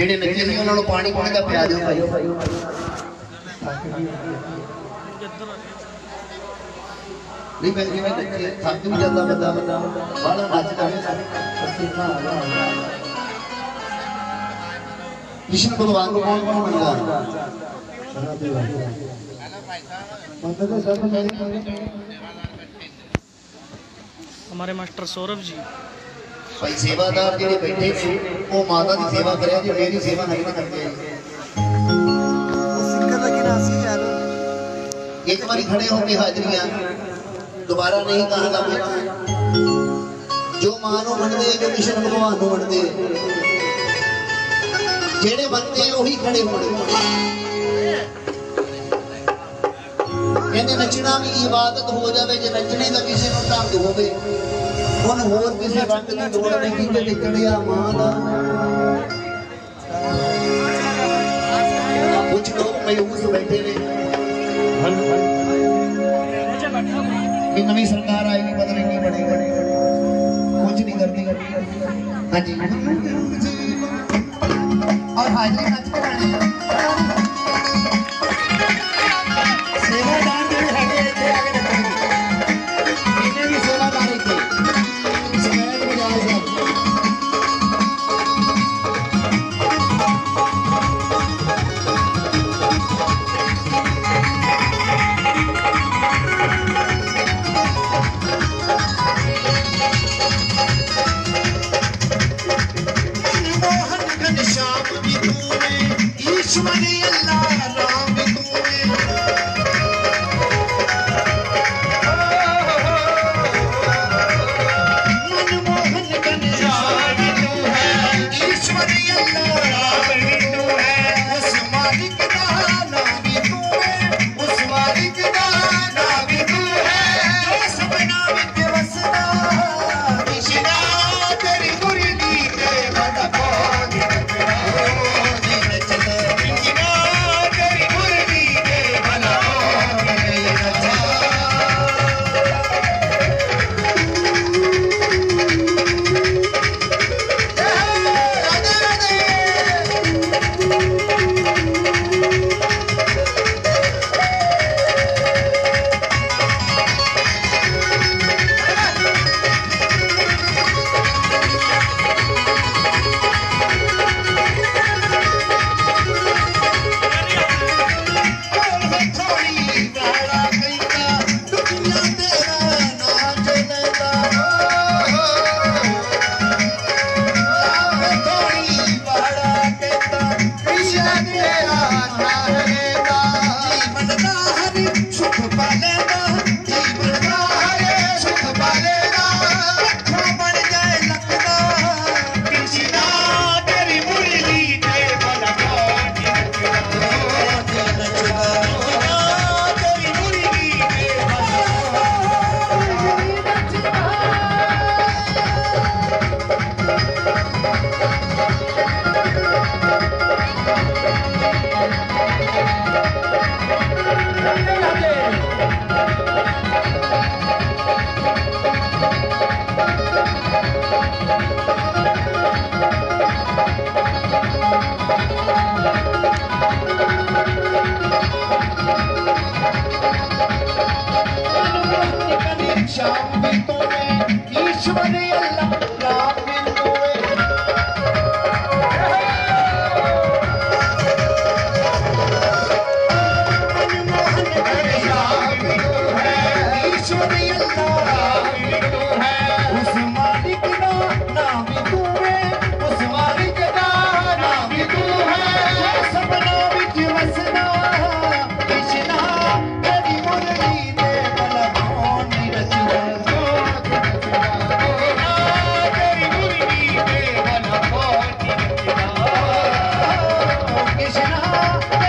ਜਿਹੜੇ ਨੱਚੇ ਸੀ ਉਹਨਾਂ ਨੂੰ ਪਾਣੀ ਪਾਣੀ ਦਾ ਪਿਆ ਦਿਓ ਭਾਈ ਨਹੀਂ ਮੈਂ ਜਿਵੇਂ ਨੱਚੇ ਥੱਕ ਵੀ ਜਾਂਦਾ ਬੰਦਾ ਬੰਦਾ ਬਾਹਲਾ ਨੱਚਦਾ ਕ੍ਰਿਸ਼ਨ ਭਗਵਾਨ ਨੂੰ ਕੌਣ ਕੌਣ ਮੰਨਦਾ हमारे मास्टर सौरभ जी ਭਾਈ ਸੇਵਾਦਾਰ ਜਿਹੜੇ ਬੈਠੇ ਸੀ ਉਹ ਮਾਤਾ ਦੀ ਸੇਵਾ ਕਰਿਆ ਜੀ ਮੇਰੀ ਸੇਵਾ ਨਹੀਂ ਕਰਦੇ ਇੱਕ ਵਾਰੀ ਖੜੇ ਹੋ ਕੇ ਹਾਜ਼ਰੀਆਂ ਦੁਬਾਰਾ ਨਹੀਂ ਕਹਾਂਗਾ ਮੈਂ ਜੋ ਮਾਂ ਨੂੰ ਮੰਨਦੇ ਜੋ ਕ੍ਰਿਸ਼ਨ ਭਗਵਾਨ ਨੂੰ ਮੰਨਦੇ ਜਿਹੜੇ ਮੰਨਦੇ ਉਹੀ ਖੜੇ ਹੋਣਗੇ ਕਹਿੰਦੇ ਨੱਚਣਾ ਵੀ ਇਬਾਦਤ ਹੋ ਜਾਵੇ ਜੇ ਨੱਚਣੇ ਦਾ ਕਿਸੇ ਨੂੰ ਢੰਗ ਹੋਵੇ। ਹੁਣ ਹੋਰ ਕਿਸੇ ਰੰਗ ਦੀ ਲੋੜ ਨਹੀਂ ਕਿ ਨਿਕਲਿਆ ਮਾਂ ਦਾ ਕੁਝ ਲੋਕ ਮਯੂਸ ਬੈਠੇ ਨੇ ਵੀ ਨਵੀਂ ਸਰਕਾਰ ਆਏਗੀ ਪਤਾ ਨਹੀਂ ਕੀ ਬਣੇਗਾ ਕੁਝ ਨਹੀਂ ਕਰਦੀ ਹਾਂਜੀ ਔਰ ਹਾਜ਼ਰੀ ਨੱਚ ईश्वर अल्लाह Oh.